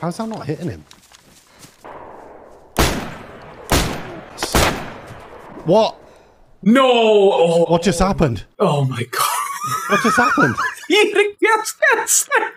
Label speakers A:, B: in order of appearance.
A: How's that not hitting him? What?
B: No! Oh,
A: What just happened?
B: oh my god.
A: What just happened?
B: He gets it!